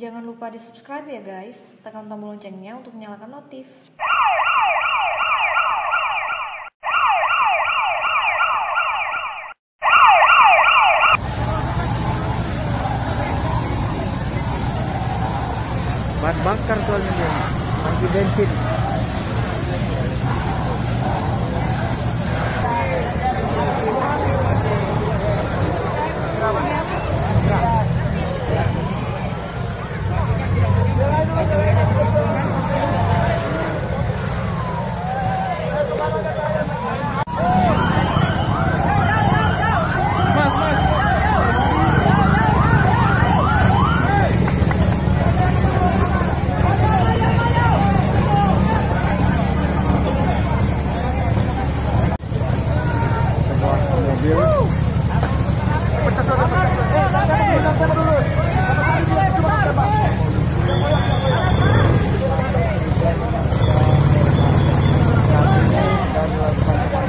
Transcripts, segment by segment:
Jangan lupa di subscribe ya guys, tekan tombol loncengnya untuk menyalakan notif. bahan bakar soalnya dia bensin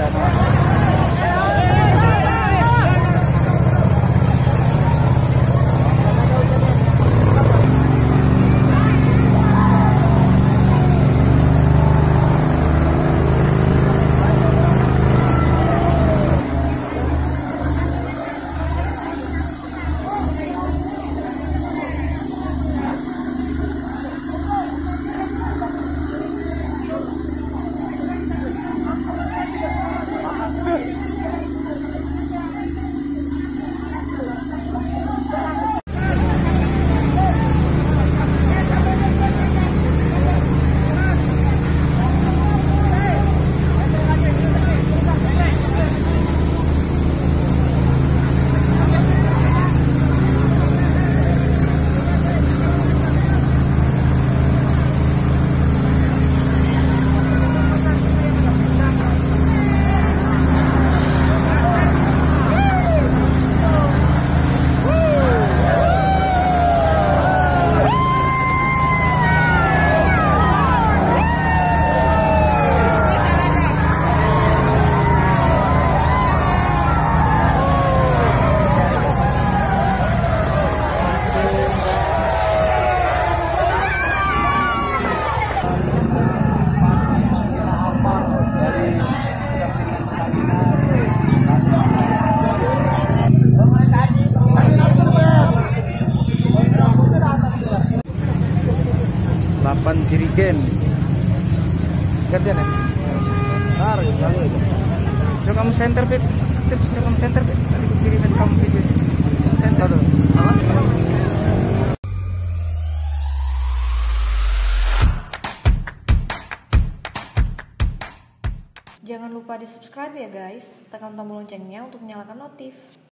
that. 8 jirigen gantian ya? Ntar sekali aja kamu center pit. Tips bisa kamu center pit. Tadi ku kirimin kamu video ya. center. Tuh apa? Jangan lupa di subscribe ya guys, tekan tombol loncengnya untuk menyalakan notif.